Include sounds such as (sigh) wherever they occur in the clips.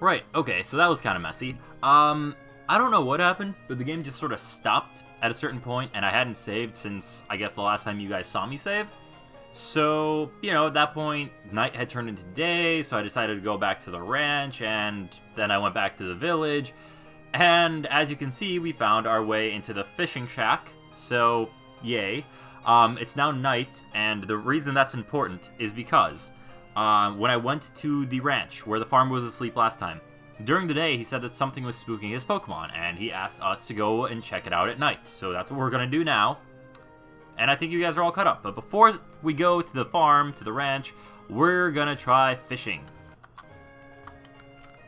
Right, okay, so that was kind of messy. Um, I don't know what happened, but the game just sort of stopped at a certain point, and I hadn't saved since, I guess, the last time you guys saw me save. So, you know, at that point, night had turned into day, so I decided to go back to the ranch, and then I went back to the village. And as you can see, we found our way into the fishing shack, so yay. Um, it's now night, and the reason that's important is because uh, when I went to the ranch where the farmer was asleep last time, during the day he said that something was spooking his Pokemon, and he asked us to go and check it out at night. So that's what we're gonna do now. And I think you guys are all caught up. But before we go to the farm, to the ranch, we're gonna try fishing.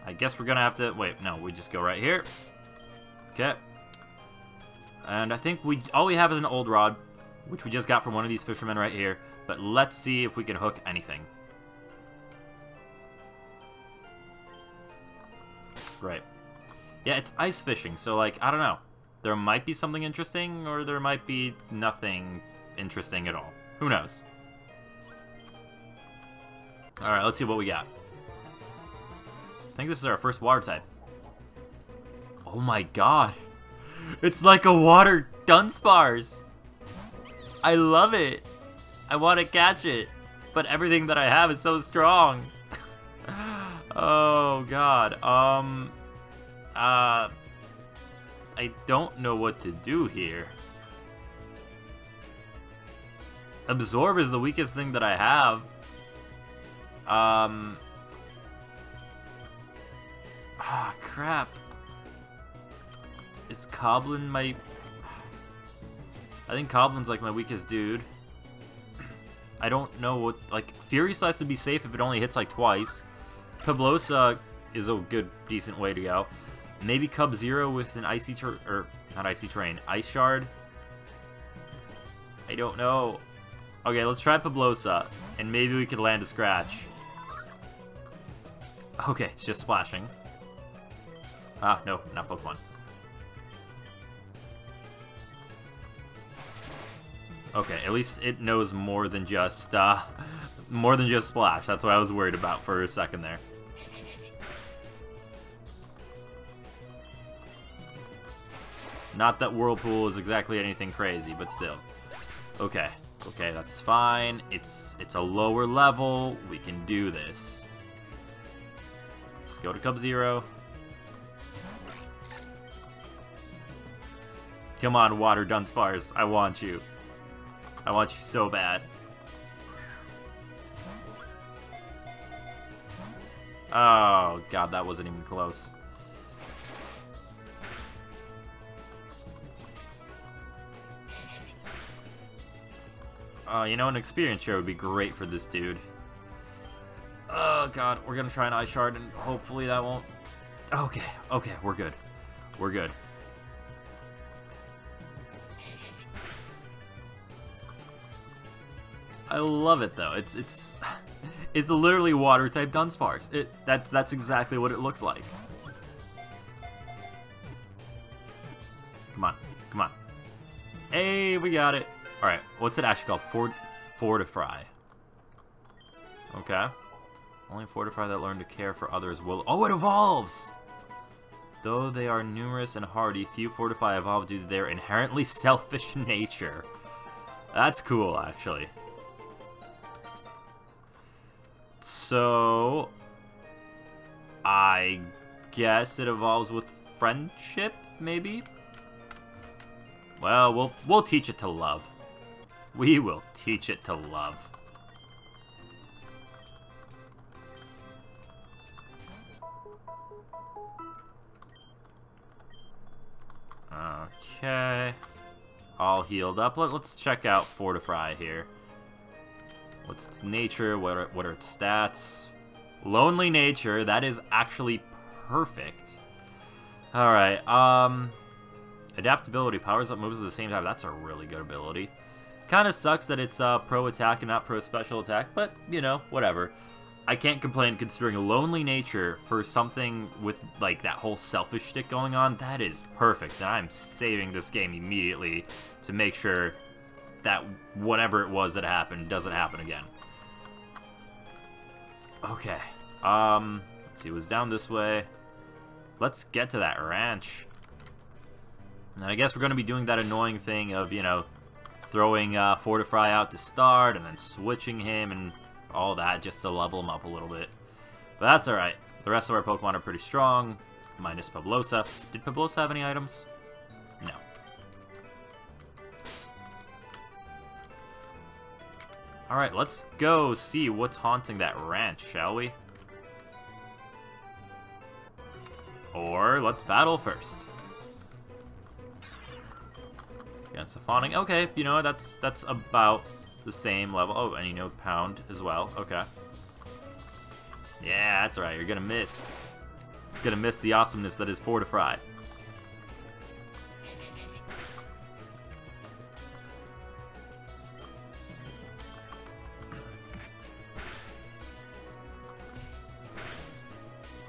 I guess we're gonna have to... Wait, no, we just go right here. Okay. And I think we all we have is an old rod, which we just got from one of these fishermen right here. But let's see if we can hook anything. Right. Yeah, it's ice fishing, so, like, I don't know. There might be something interesting, or there might be nothing interesting at all. Who knows? Alright, let's see what we got. I think this is our first water type. Oh my god. It's like a water Dunsparce. I love it. I want to catch it. But everything that I have is so strong. (laughs) oh god. Um uh I don't know what to do here. Absorb is the weakest thing that I have. Um Ah, crap. Is Coblin my... I think Coblin's like my weakest dude. (clears throat) I don't know what... Like, Fury Slice would be safe if it only hits like twice. Pablosa is a good, decent way to go. Maybe Cub Zero with an Icy... Ter or, not Icy Terrain. Ice Shard? I don't know. Okay, let's try Pablosa, and maybe we could land a scratch. Okay, it's just splashing. Ah, no, not Pokemon. Okay, at least it knows more than just, uh, (laughs) more than just Splash. That's what I was worried about for a second there. Not that Whirlpool is exactly anything crazy, but still. Okay, okay, that's fine. It's it's a lower level. We can do this. Let's go to Cub Zero. Come on, Water Dunsparce. I want you. I want you so bad. Oh, God, that wasn't even close. Oh, you know, an experience share would be great for this dude. Oh, God, we're gonna try an Ice Shard, and hopefully that won't... Okay, okay, we're good. We're good. I love it though. It's it's it's literally water type Dunsparce. It that's that's exactly what it looks like. Come on, come on. Hey, we got it. All right, what's it actually called? Fort Fortify. Okay. Only Fortify that learn to care for others will. Oh, it evolves. Though they are numerous and hardy, few Fortify evolve due to their inherently (laughs) selfish nature. That's cool, actually. So, I guess it evolves with friendship, maybe? Well, we'll we'll teach it to love. We will teach it to love. Okay. All healed up. Let, us check out Fortify here. What's its nature? What are, what are its stats? Lonely nature. That is actually perfect. Alright, um... Adaptability. Powers up moves at the same time. That's a really good ability. Kind of sucks that it's uh, pro attack and not pro special attack, but, you know, whatever. I can't complain considering a lonely nature for something with, like, that whole selfish stick going on. That is perfect, and I'm saving this game immediately to make sure that whatever it was that happened doesn't happen again. Okay. Um, Let's see what's down this way. Let's get to that ranch. And I guess we're going to be doing that annoying thing of, you know, throwing uh, Fortify out to start and then switching him and all that just to level him up a little bit. But that's alright. The rest of our Pokemon are pretty strong, minus Pablosa. Did Pablosa have any items? No. Alright, let's go see what's haunting that ranch, shall we? Or let's battle first. Against the fawning. Okay, you know, that's that's about the same level. Oh, and you know pound as well. Okay. Yeah, that's right. You're gonna miss. You're gonna miss the awesomeness that is Fortify.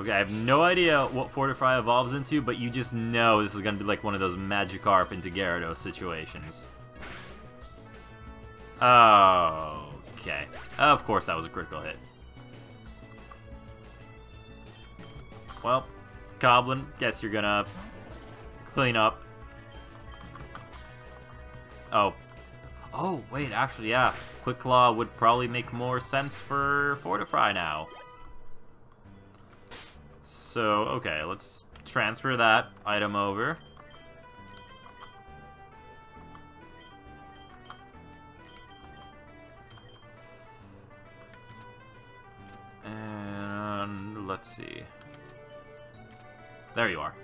Okay, I have no idea what Fortify evolves into, but you just know this is going to be like one of those Magikarp into Gyarados situations. Oh, okay. Of course that was a critical hit. Well, Goblin, guess you're gonna clean up. Oh. Oh, wait, actually, yeah. Quick Claw would probably make more sense for Fortify now. So, okay, let's transfer that item over. And let's see. There you are.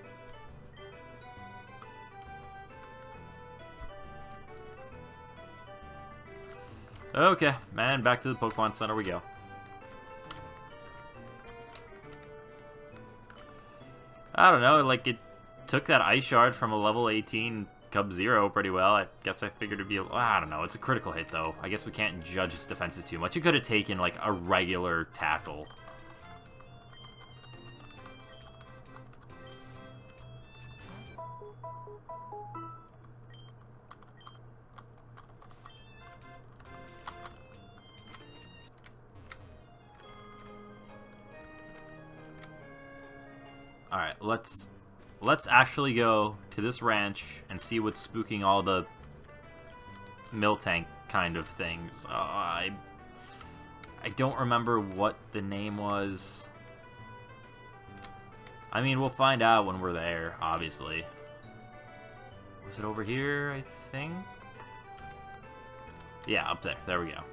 Okay, man, back to the Pokemon Center we go. I don't know, like, it took that Ice Shard from a level 18 Cub Zero pretty well. I guess I figured it'd be, I don't know, it's a critical hit, though. I guess we can't judge its defenses too much. It could have taken, like, a regular tackle. Alright, let's let's actually go to this ranch and see what's spooking all the Miltank kind of things. Uh, I I don't remember what the name was. I mean, we'll find out when we're there, obviously. Was it over here, I think? Yeah, up there. There we go.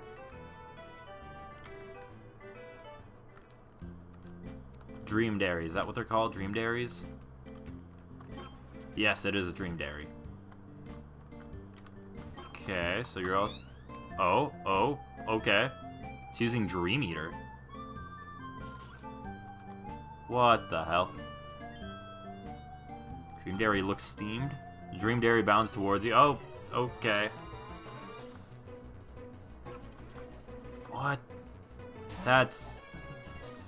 Dream Dairy. Is that what they're called? Dream Dairies? Yes, it is a Dream Dairy. Okay, so you're all... Oh, oh, okay. It's using Dream Eater. What the hell? Dream Dairy looks steamed. Dream Dairy bounds towards you. Oh, okay. What? That's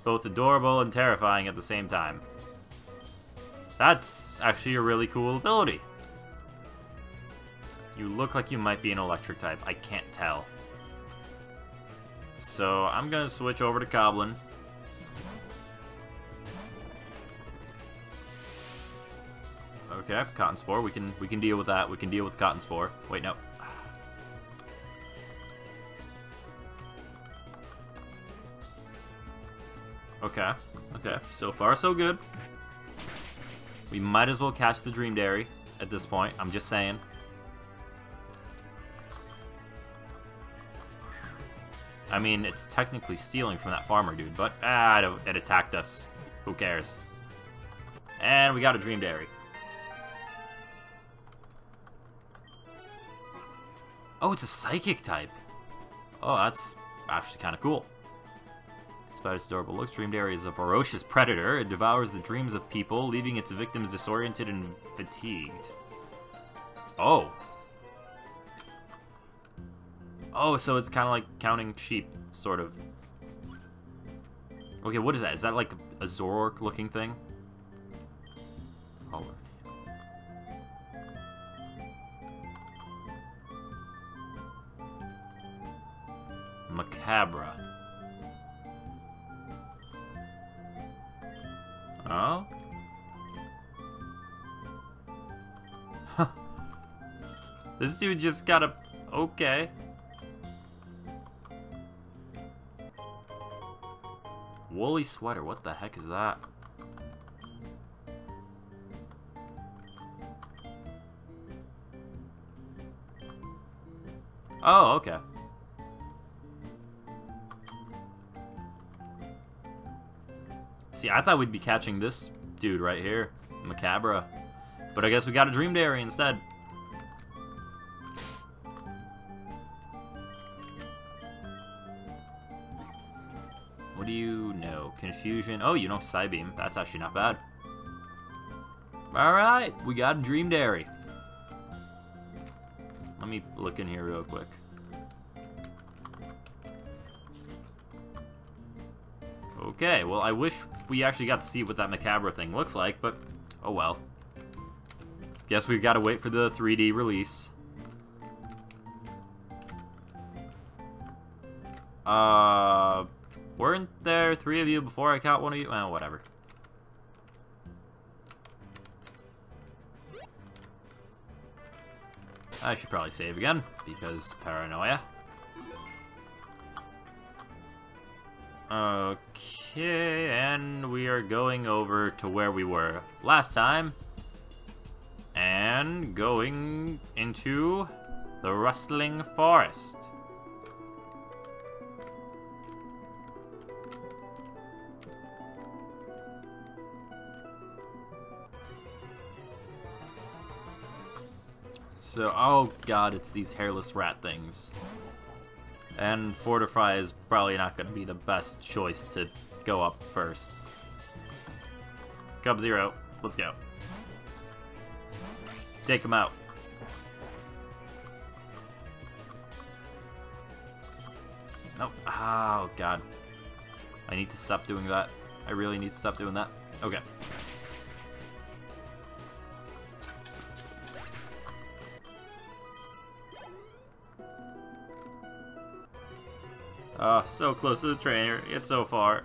both adorable and terrifying at the same time. That's actually a really cool ability. You look like you might be an electric type. I can't tell. So I'm gonna switch over to Goblin. Okay, Cotton Spore. We can we can deal with that. We can deal with Cotton Spore. Wait, no. Okay, okay. So far, so good. We might as well catch the Dream Dairy at this point. I'm just saying. I mean, it's technically stealing from that farmer dude, but ah, it attacked us. Who cares? And we got a Dream Dairy. Oh, it's a Psychic type. Oh, that's actually kind of cool. Despite its adorable looks, Dream Dairy is a ferocious predator. It devours the dreams of people, leaving its victims disoriented and fatigued. Oh. Oh, so it's kind of like counting sheep, sort of. Okay, what is that? Is that like a Zoroark-looking thing? Oh. Macabra. Oh? Huh. This dude just got a... Okay. Woolly sweater, what the heck is that? Oh, okay. See, I thought we'd be catching this dude right here, Macabra. But I guess we got a Dream Dairy instead. What do you know? Confusion. Oh, you know Psybeam. That's actually not bad. Alright, we got a Dream Dairy. Let me look in here real quick. Okay, well, I wish we actually got to see what that Macabre thing looks like, but oh well. Guess we've got to wait for the 3D release. Uh, weren't there three of you before I caught one of you? Well, whatever. I should probably save again, because paranoia. Okay, and we are going over to where we were last time. And going into the Rustling Forest. So, oh god, it's these hairless rat things. And Fortify is probably not going to be the best choice to go up first. Cub Zero, let's go. Take him out. Nope. Oh, God. I need to stop doing that. I really need to stop doing that. Okay. Ah, so close to the trainer, yet so far.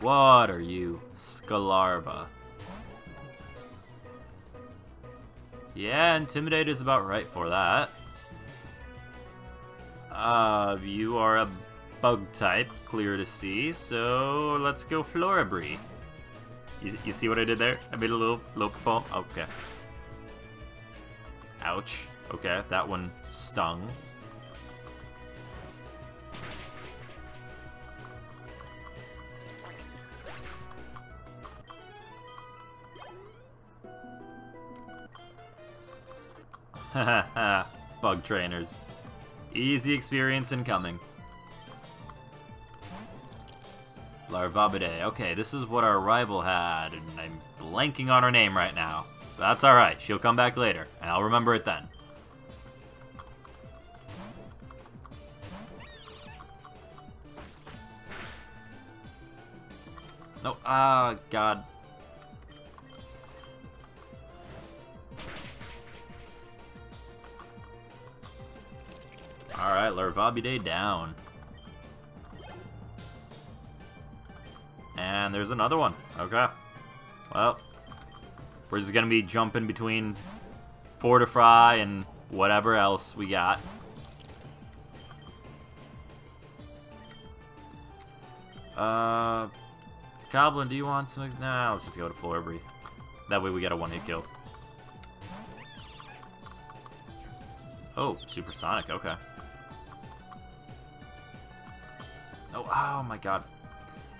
What are you? Scalarva. Yeah, Intimidate is about right for that. Uh, you are a bug type, clear to see, so let's go Floribri. You, you see what I did there? I made a little, little foam. Okay. Ouch. Okay, that one stung. (laughs) Bug trainers. Easy experience incoming. Larvabide. Okay, this is what our rival had, and I'm blanking on her name right now. That's alright, she'll come back later, and I'll remember it then. No, ah, oh, God. Alright, Larvabide down. And there's another one. Okay. Well, we're just gonna be jumping between Fortify and whatever else we got. Uh, Goblin, do you want some? Nah, let's just go to Floribri. That way we get a one-hit kill. Oh, supersonic. Okay. Oh, oh my god.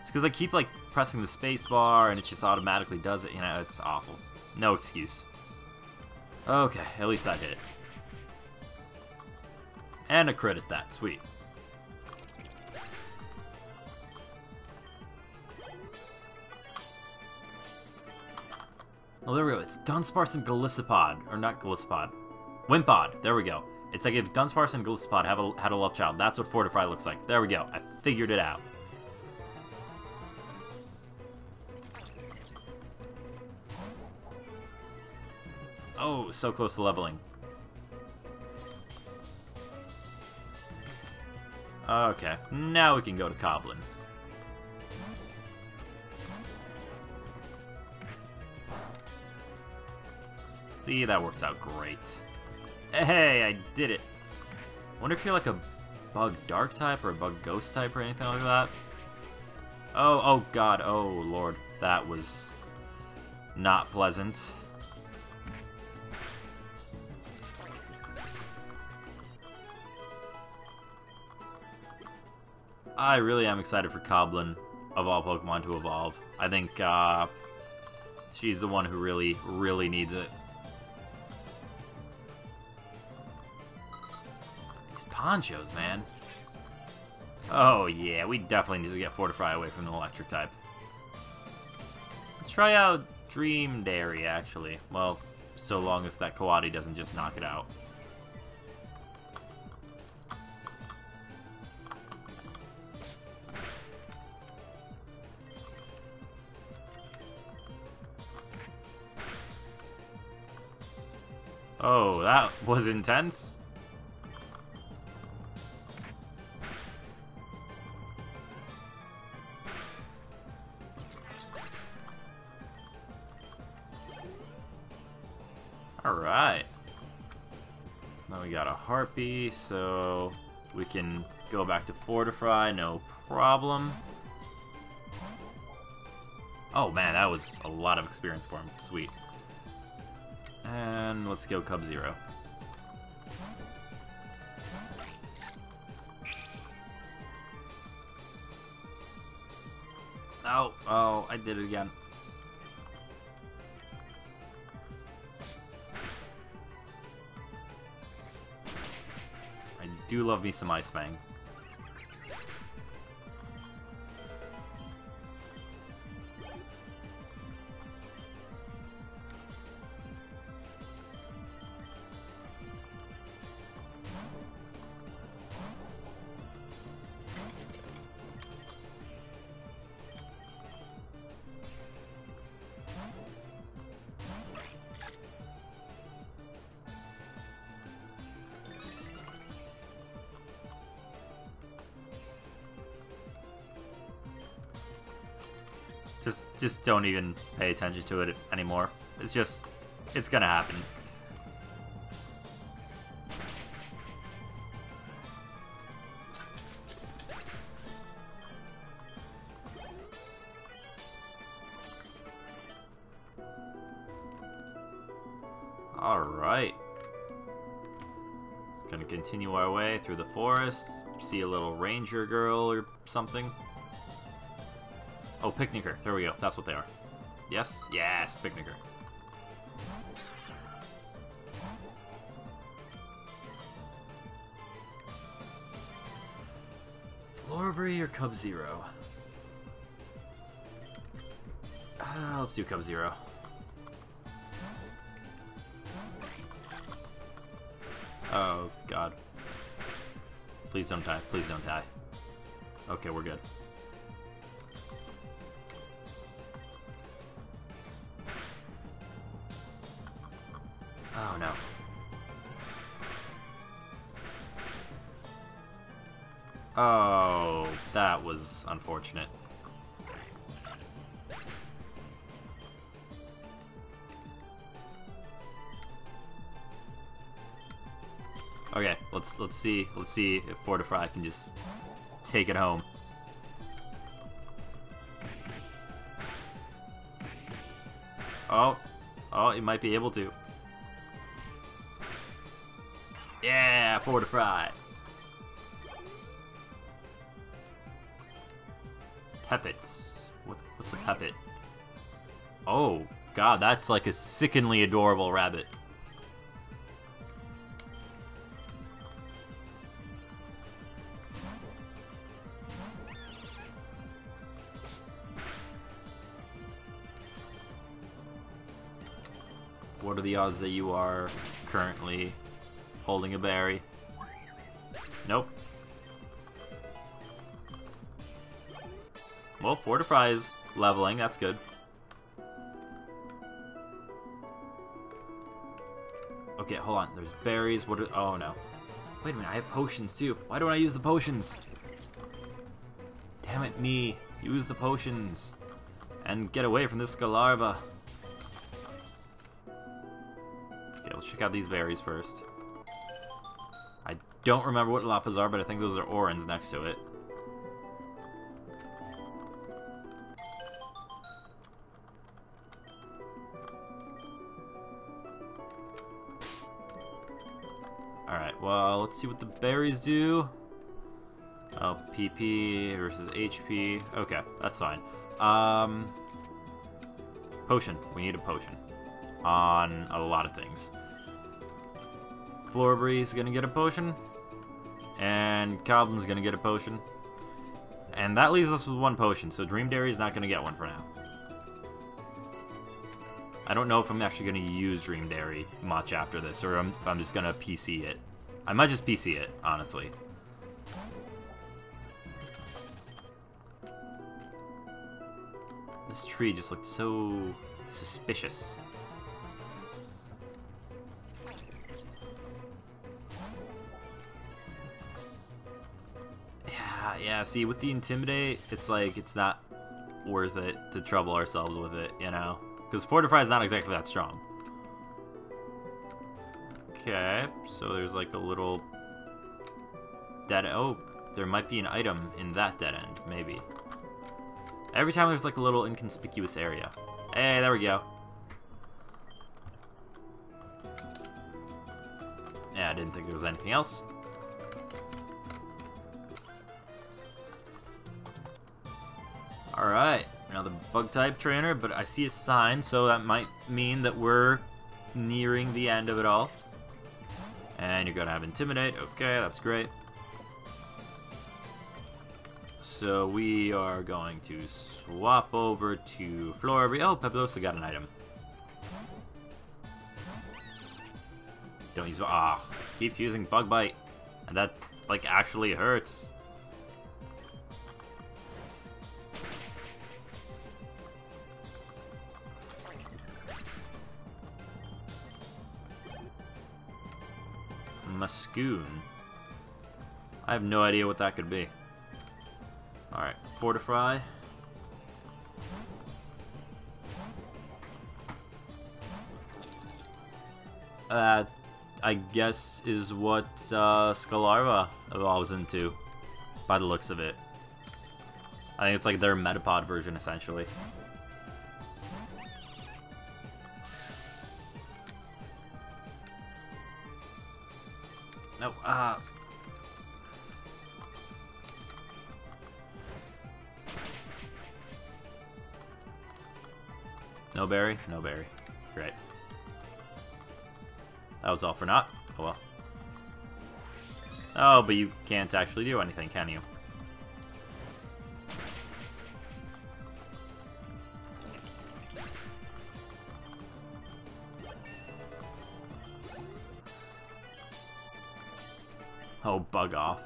It's because I keep, like, pressing the spacebar and it just automatically does it. You know, it's awful. No excuse. Okay, at least that hit it. And a crit at that. Sweet. Oh, there we go. It's Dunsparce and Golisopod. Or not Golisopod. Wimpod. There we go. It's like if Dunsparce and Golisopod have a, had a love child. That's what Fortify looks like. There we go. I figured it out. Oh, so close to leveling. Okay, now we can go to Coblin. See, that works out great. Hey, I did it. wonder if you're like a bug dark type or a bug ghost type or anything like that. Oh, oh god, oh lord. That was not pleasant. I really am excited for Coblin, of all Pokemon, to evolve. I think uh, she's the one who really, really needs it. These ponchos, man. Oh yeah, we definitely need to get Fortify away from the electric type. Let's try out Dream Dairy, actually. Well, so long as that Coati doesn't just knock it out. Oh, that was intense. Harpy, so we can go back to Fortify, no problem. Oh man, that was a lot of experience for him. Sweet. And let's go Cub Zero. Oh, oh, I did it again. Do love me some Ice Fang. Just, don't even pay attention to it anymore. It's just, it's gonna happen. Alright. Gonna continue our way through the forest, see a little ranger girl or something. Picnicker. There we go. That's what they are. Yes? Yes, Picnicker. Floribri or Cub Zero? Uh, let's do Cub Zero. Oh, God. Please don't die. Please don't die. Okay, we're good. See let's see if Fortify can just take it home. Oh, oh, he might be able to. Yeah, fortify. Peppets. What, what's a pepet? Oh, god, that's like a sickeningly adorable rabbit. What are the odds that you are currently holding a berry. Nope. Well, Fortify is leveling, that's good. Okay, hold on. There's berries. What? Are, oh no. Wait a minute. I have potions too. Why don't I use the potions? Damn it, me. Use the potions. And get away from this Galarva. Check out these berries first. I don't remember what Leppas are, but I think those are Orans next to it. Alright, well, let's see what the berries do. Oh, PP versus HP. Okay, that's fine. Um, potion. We need a potion on a lot of things. Floorbreeze gonna get a potion, and Coblin's gonna get a potion. And that leaves us with one potion, so Dream Dairy is not gonna get one for now. I don't know if I'm actually gonna use Dream Dairy much after this, or if I'm just gonna PC it. I might just PC it, honestly. This tree just looked so suspicious. Yeah, see, with the Intimidate, it's like, it's not worth it to trouble ourselves with it, you know? Because Fortify is not exactly that strong. Okay, so there's like a little dead... Oh, there might be an item in that dead end, maybe. Every time there's like a little inconspicuous area. Hey, there we go. Yeah, I didn't think there was anything else. Alright, another bug type trainer, but I see a sign, so that might mean that we're nearing the end of it all. And you're gonna have Intimidate, okay, that's great. So we are going to swap over to Flora. Oh, Pepilosa got an item. Don't use... Ah, keeps using Bug Bite. And that, like, actually hurts. Muscoon. I have no idea what that could be. Alright, fortify. That, I guess, is what uh, Scalarva evolves into, by the looks of it. I think it's like their Metapod version, essentially. No, uh... No berry? No berry. Great. That was all for naught. Oh well. Oh, but you can't actually do anything, can you? Bug off.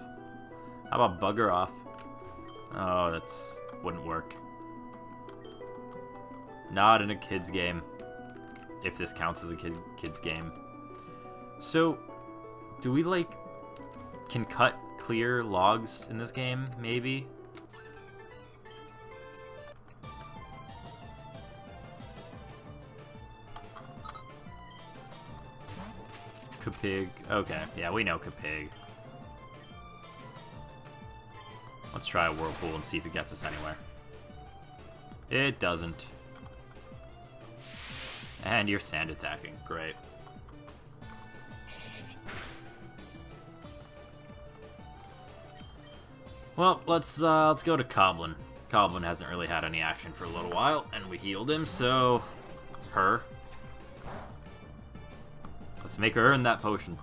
How about bugger off? Oh, that's... wouldn't work. Not in a kid's game. If this counts as a kid kid's game. So, do we, like, can cut clear logs in this game, maybe? Capig. Okay, yeah, we know Capig. Let's try a Whirlpool and see if it gets us anywhere. It doesn't. And you're sand attacking. Great. Well, let's uh, let's go to Coblin. Coblin hasn't really had any action for a little while, and we healed him, so... Her. Let's make her earn that potion.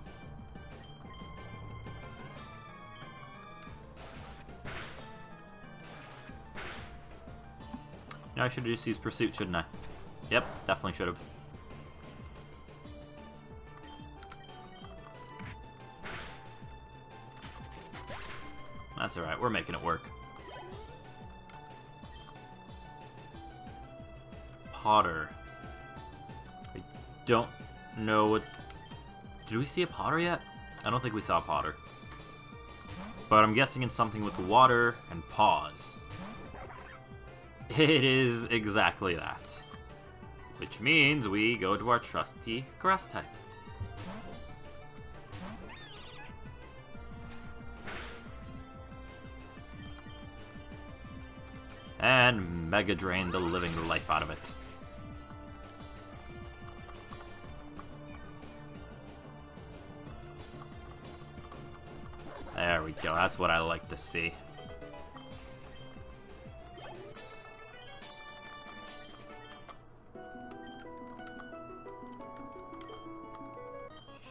Yeah, I should used Pursuit, shouldn't I? Yep, definitely should have. That's alright, we're making it work. Potter. I don't know what... Did we see a Potter yet? I don't think we saw Potter. But I'm guessing it's something with water and paws. It is exactly that. Which means we go to our trusty grass type. And Mega Drain the living life out of it. There we go, that's what I like to see.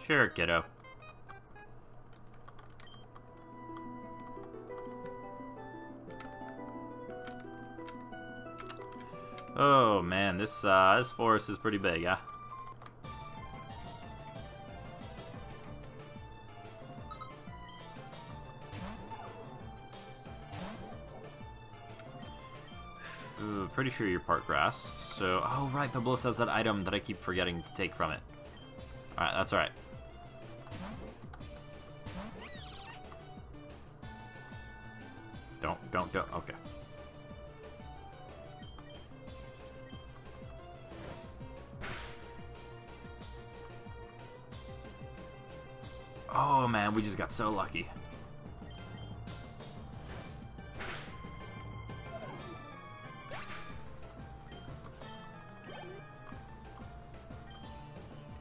Sure, kiddo. Oh man, this uh, this forest is pretty big, yeah. Ooh, pretty sure you're part grass. So, oh right, Pablo says that item that I keep forgetting to take from it. Alright, that's alright. Don't, don't, don't, okay. Oh man, we just got so lucky.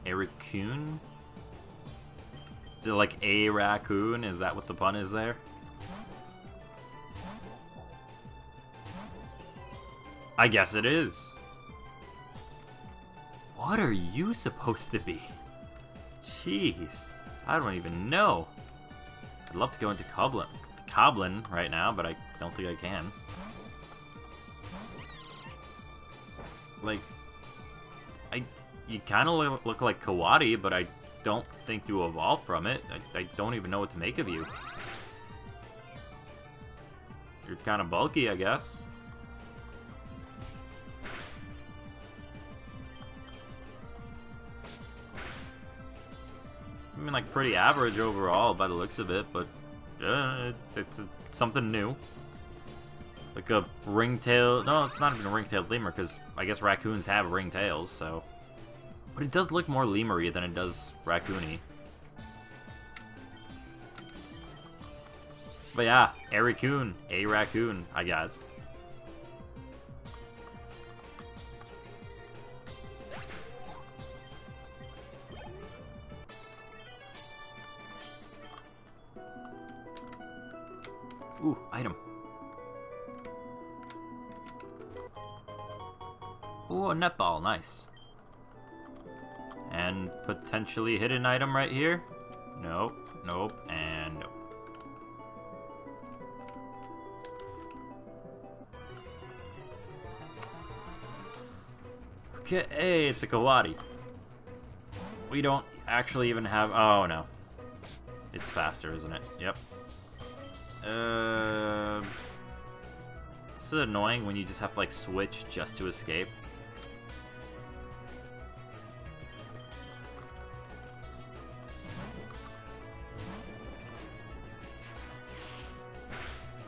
A raccoon? Is it like a raccoon? Is that what the pun is there? I guess it is. What are you supposed to be? Jeez. I don't even know. I'd love to go into Coblin, Coblin right now, but I don't think I can. Like, I, you kind of look, like Kawadi, but I don't think you evolve from it. I, I don't even know what to make of you. You're kind of bulky, I guess. Mean, like, pretty average overall by the looks of it, but uh, it, it's something new. Like a ringtail... No, it's not even a ringtailed lemur, because I guess raccoons have ringtails, so... But it does look more lemur than it does raccoony. But yeah, a raccoon, a raccoon, I guess. A netball, nice. And potentially hidden item right here? Nope, nope, and nope. Okay, hey, it's a Kawadi. We don't actually even have... Oh, no. It's faster, isn't it? Yep. Uh, this is annoying when you just have to like switch just to escape.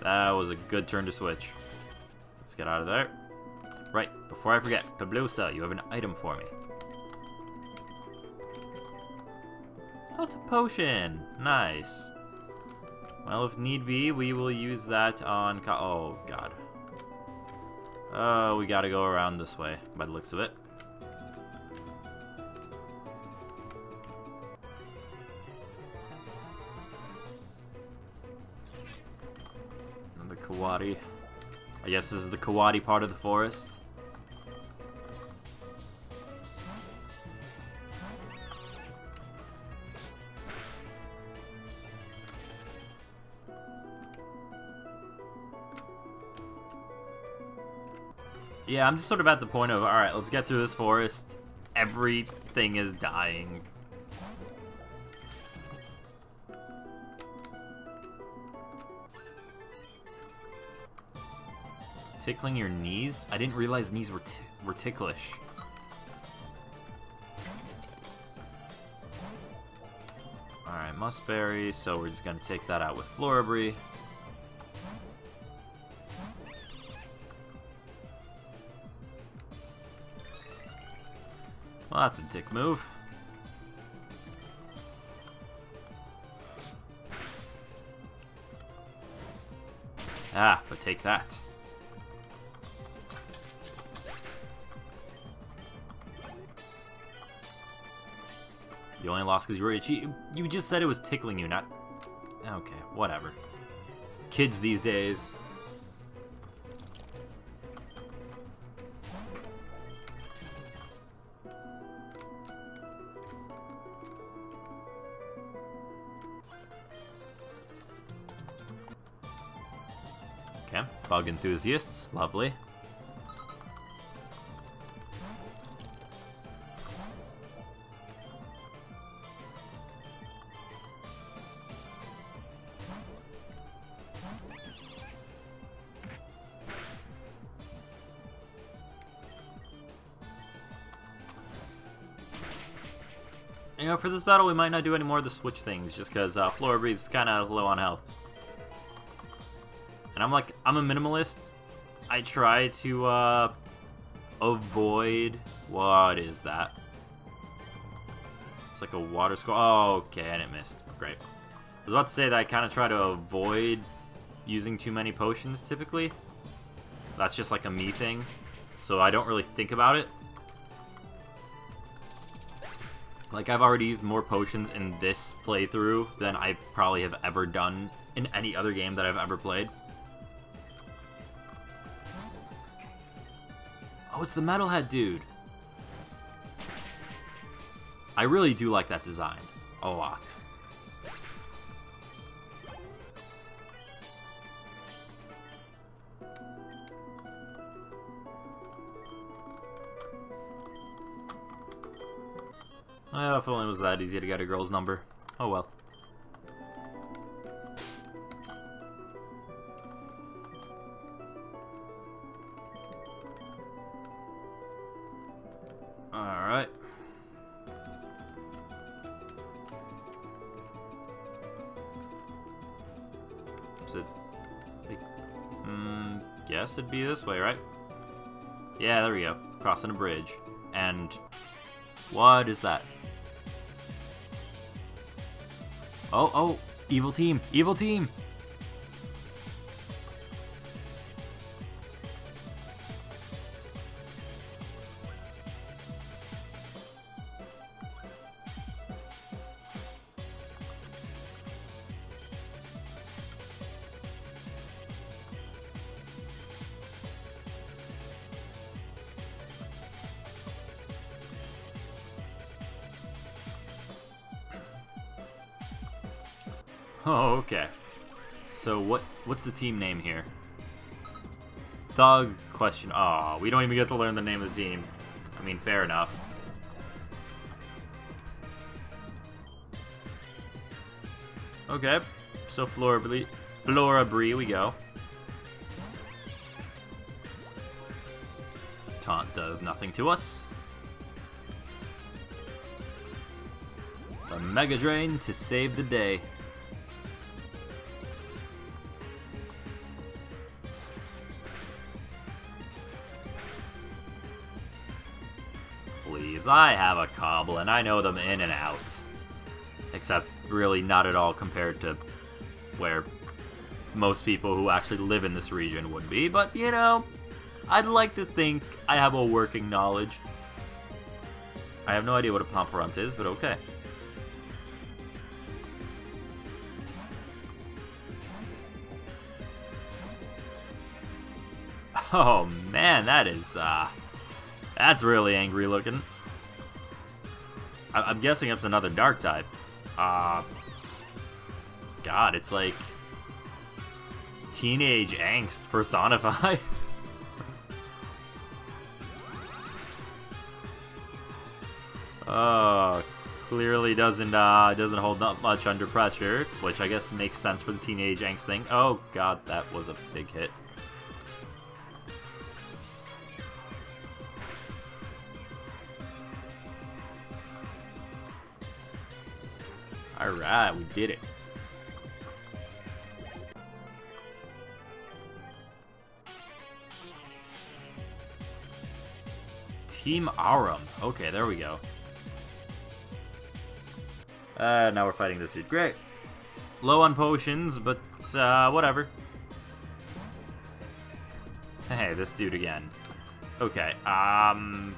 That was a good turn to switch. Let's get out of there. Right, before I forget, Pablosa, you have an item for me. Oh, it's a potion. Nice. Well, if need be, we will use that on... oh, God. Oh, we gotta go around this way, by the looks of it. Kawadi. I guess this is the Kawadi part of the forest. Yeah, I'm just sort of at the point of, alright, let's get through this forest. Everything is dying. Tickling your knees? I didn't realize knees were, were ticklish. Alright, Mussberry, so we're just gonna take that out with Floribri. Well, that's a dick move. Ah, but take that. You only lost because you were itchy. You just said it was tickling you, not... Okay, whatever. Kids these days. Okay, bug enthusiasts, lovely. Battle, we might not do any more of the switch things, just because uh, Floribri's kind of low on health. And I'm like, I'm a minimalist. I try to uh, avoid... What is that? It's like a water skull. Oh, okay, and it missed. Great. I was about to say that I kind of try to avoid using too many potions, typically. That's just like a me thing. So I don't really think about it. Like, I've already used more potions in this playthrough than I probably have ever done in any other game that I've ever played. Oh, it's the Metalhead dude. I really do like that design. A lot. Uh, if only it was that easy to get a girl's number. Oh well. Alright. Is it... Hmm, guess it'd be this way, right? Yeah, there we go. Crossing a bridge. And... What is that? Oh, oh, evil team, evil team. Oh, okay. So what what's the team name here? Thug question. Oh, we don't even get to learn the name of the team. I mean, fair enough. Okay, so Floribri, Flora Bree we go. Taunt does nothing to us. A Mega Drain to save the day. Please, I have a Cobble and I know them in and out. Except really not at all compared to where most people who actually live in this region would be. But, you know, I'd like to think I have a working knowledge. I have no idea what a Pomperunt is, but okay. Oh man, that is, uh, that's really angry looking. I am guessing it's another dark type. Uh, God, it's like teenage angst personified. (laughs) oh, clearly doesn't uh, doesn't hold up much under pressure, which I guess makes sense for the teenage angst thing. Oh God, that was a big hit. Alright, we did it. Team Aurum. Okay, there we go. Uh, now we're fighting this dude. Great. Low on potions, but uh, whatever. Hey, this dude again. Okay, um...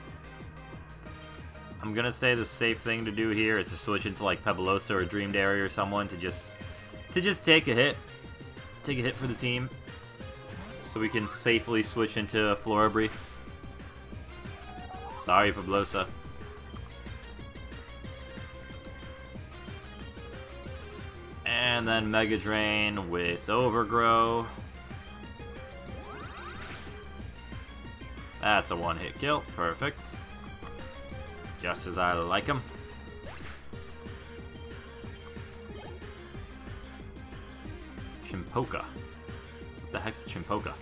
I'm gonna say the safe thing to do here is to switch into like Pebbleosa or Dream Dairy or someone to just to just take a hit. Take a hit for the team. So we can safely switch into Floribri. Sorry, Pebbleosa. And then Mega Drain with Overgrow. That's a one-hit kill. Perfect. Just as I like him. Chimpoka. What the heck's Chimpoka?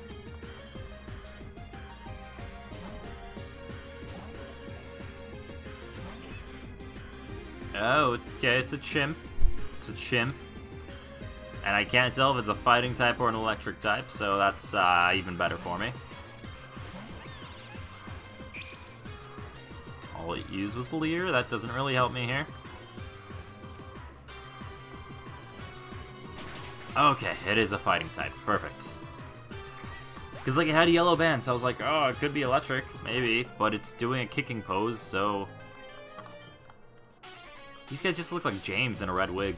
Oh, okay, it's a chimp. It's a chimp. And I can't tell if it's a fighting type or an electric type, so that's uh, even better for me. All it used was the leader. That doesn't really help me here. Okay, it is a fighting type. Perfect. Because, like, it had a yellow band, so I was like, oh, it could be electric. Maybe. But it's doing a kicking pose, so... These guys just look like James in a red wig.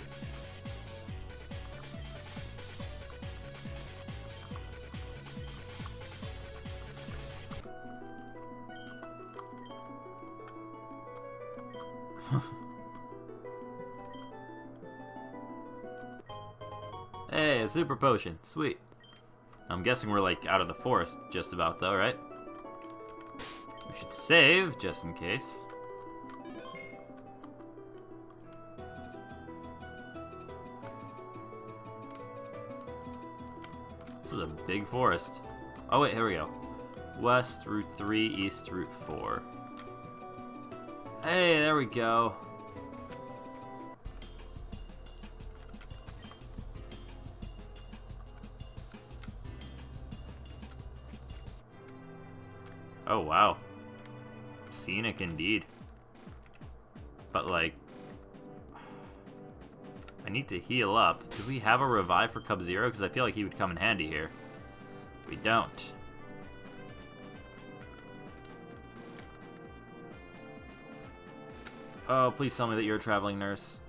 Super potion. Sweet. I'm guessing we're like out of the forest just about though, right? We should save just in case. This is a big forest. Oh wait, here we go. West, Route 3, East, Route 4. Hey, there we go. Oh, wow. Scenic indeed. But, like... I need to heal up. Do we have a revive for Cub Zero? Because I feel like he would come in handy here. We don't. Oh, please tell me that you're a traveling nurse.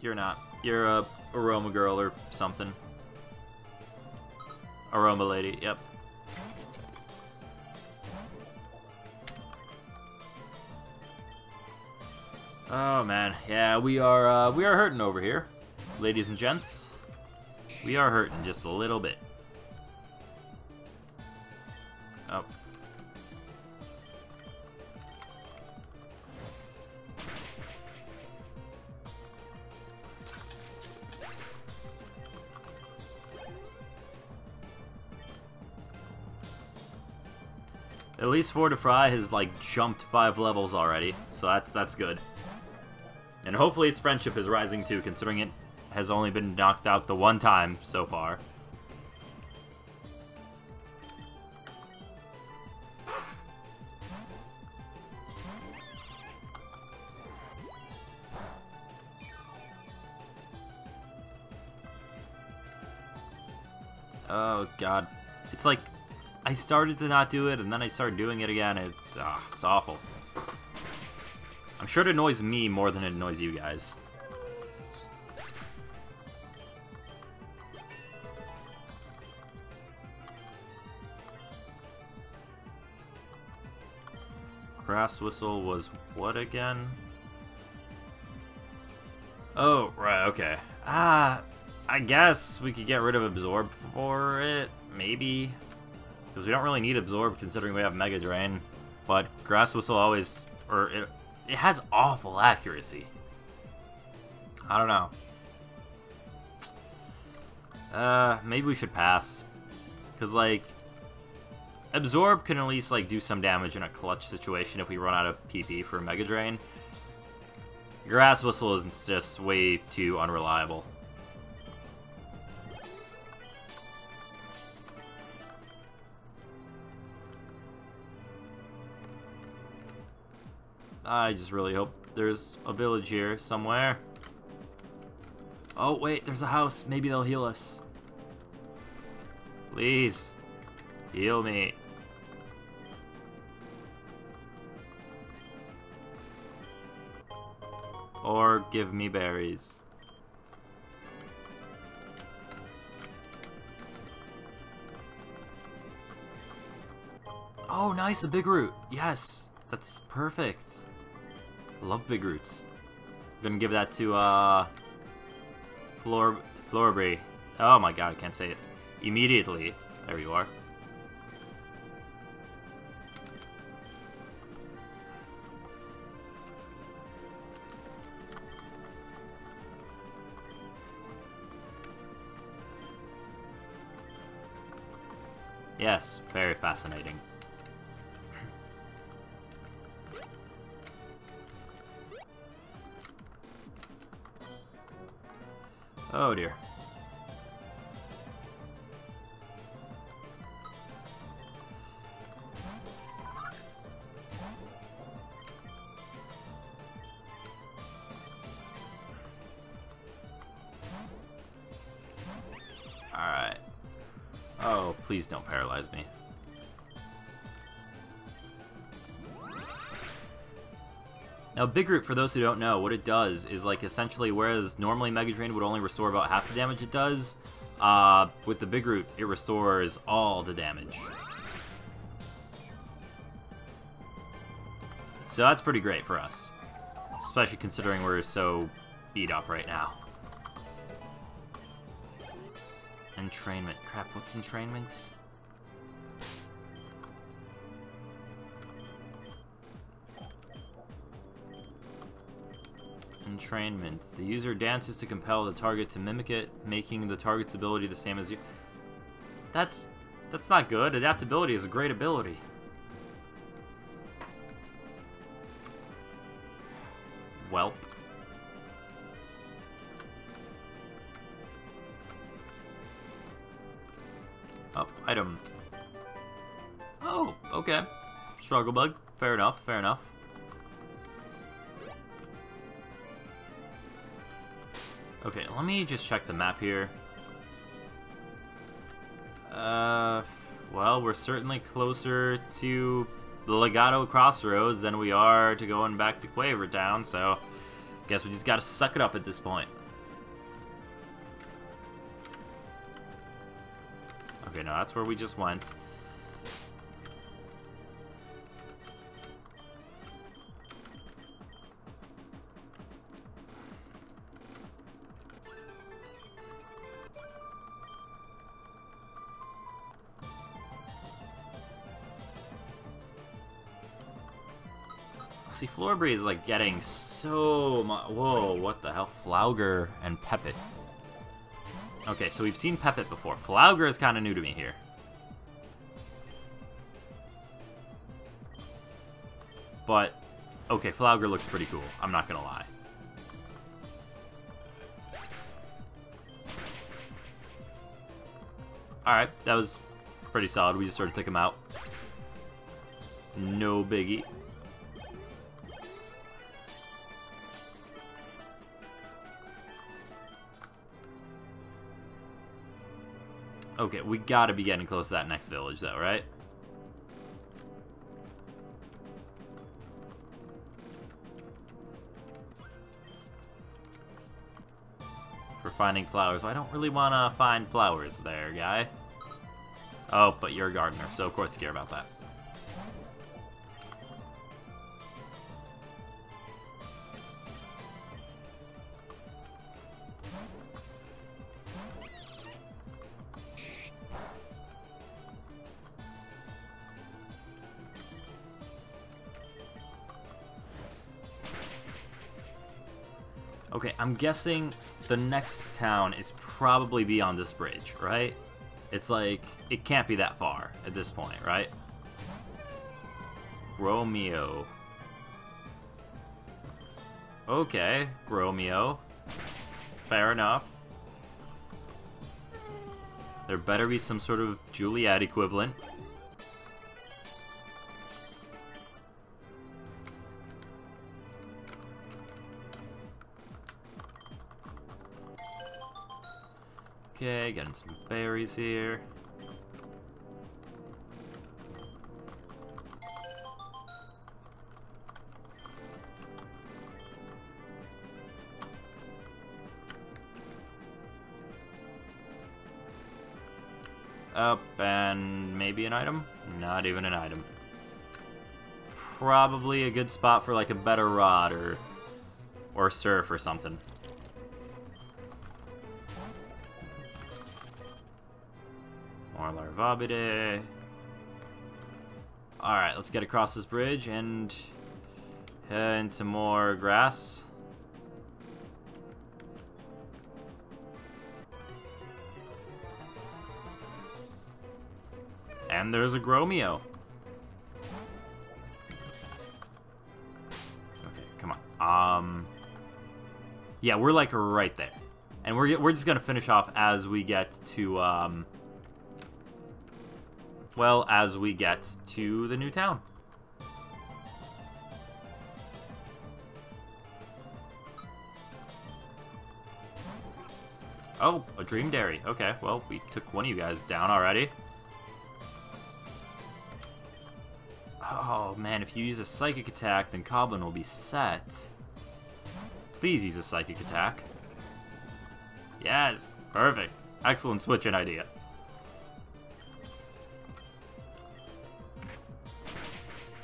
You're not. You're a aroma girl or something. Aroma lady, yep. Oh man, yeah, we are uh, we are hurting over here, ladies and gents. We are hurting just a little bit. Oh. At least Fortify has like jumped five levels already, so that's that's good. And hopefully its friendship is rising too, considering it has only been knocked out the one time so far. Oh god. It's like I started to not do it and then I started doing it again. It's, uh, it's awful. I'm sure it annoys me more than it annoys you guys. Grass Whistle was what again? Oh, right, okay. Ah, I guess we could get rid of Absorb for it, maybe. Because we don't really need Absorb considering we have Mega Drain. But Grass Whistle always, or it, it has awful accuracy. I don't know. Uh, maybe we should pass. Because, like, Absorb can at least, like, do some damage in a clutch situation if we run out of PP for Mega Drain. Grass Whistle is just way too unreliable. I just really hope there's a village here somewhere. Oh, wait, there's a house. Maybe they'll heal us. Please, heal me. Or give me berries. Oh, nice, a big root. Yes, that's perfect. Love big roots. I'm gonna give that to, uh, Flor Floribri. Oh my god, I can't say it. Immediately. There you are. Yes, very fascinating. Oh dear. Alright. Oh, please don't paralyze me. Now, Big Root, for those who don't know, what it does is, like, essentially, whereas normally Mega Drain would only restore about half the damage it does, uh, with the Big Root, it restores all the damage. So that's pretty great for us. Especially considering we're so beat up right now. Entrainment. Crap, what's entrainment? Entrainment. The user dances to compel the target to mimic it, making the target's ability the same as you. That's that's not good. Adaptability is a great ability. Welp. Oh, item. Oh, okay. Struggle bug. Fair enough, fair enough. Okay, let me just check the map here. Uh, well, we're certainly closer to the Legato Crossroads than we are to going back to Quaver Town, so guess we just gotta suck it up at this point. Okay, no, that's where we just went. See, is like getting so much. Whoa, what the hell? Flauger and Peppit. Okay, so we've seen Peppit before. Flauger is kind of new to me here. But, okay, Flauger looks pretty cool. I'm not gonna lie. Alright, that was pretty solid. We just sort of took him out. No biggie. Okay, we gotta be getting close to that next village, though, right? For finding flowers. I don't really want to find flowers there, guy. Oh, but you're a gardener, so of course you care about that. I'm guessing the next town is probably beyond this bridge, right? It's like, it can't be that far at this point, right? Romeo. Okay, Romeo. Fair enough. There better be some sort of Juliet equivalent. Okay, getting some berries here. Up and maybe an item? Not even an item. Probably a good spot for like a better rod or or surf or something. Larvabide. Alright, let's get across this bridge and head into more grass. And there's a Gromio. Okay, come on. Um, yeah, we're like right there. And we're, we're just going to finish off as we get to, um, well, as we get to the new town. Oh, a Dream Dairy. Okay, well, we took one of you guys down already. Oh, man, if you use a Psychic attack, then Coblin will be set. Please use a Psychic attack. Yes, perfect. Excellent switching idea.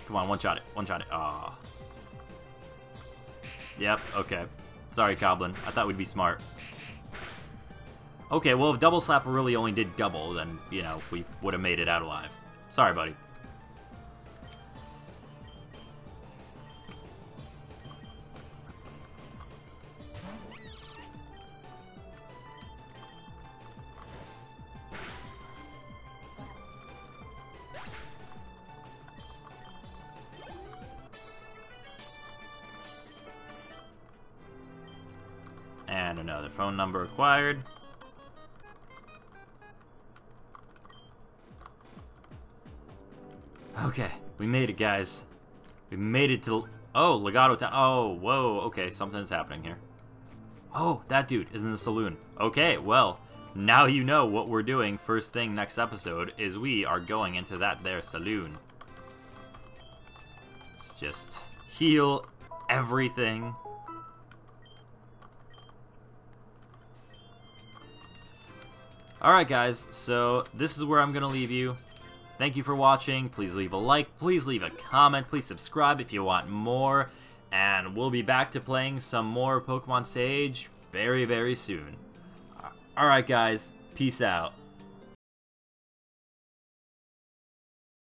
Come on, one-shot it, one-shot it. Ah. Oh. Yep, okay. Sorry, Coblin. I thought we'd be smart. Okay, well, if Double Slap really only did double, then, you know, we would have made it out alive. Sorry, buddy. Acquired. Okay, we made it, guys. We made it to... Oh, Legato Town. Oh, whoa, okay, something's happening here. Oh, that dude is in the saloon. Okay, well, now you know what we're doing first thing next episode is we are going into that there saloon. Let's just heal everything. Alright guys, so this is where I'm going to leave you. Thank you for watching. Please leave a like. Please leave a comment. Please subscribe if you want more. And we'll be back to playing some more Pokemon Sage very, very soon. Alright guys, peace out.